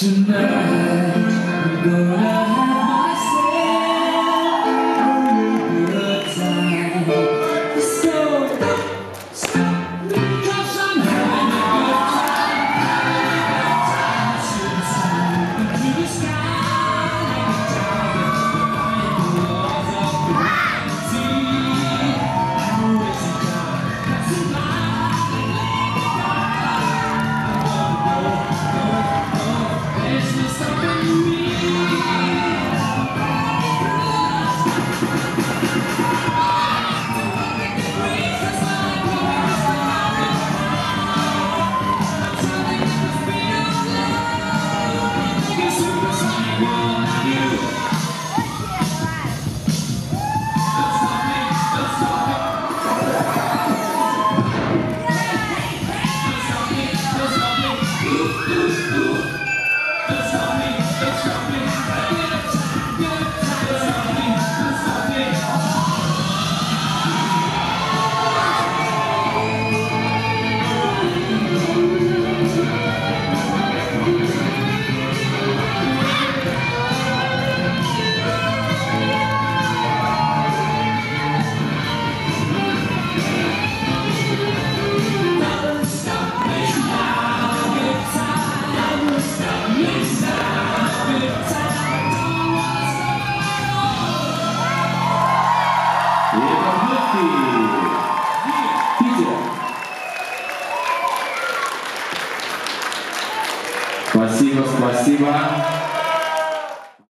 Tonight, I'm gonna Спасибо, спасибо.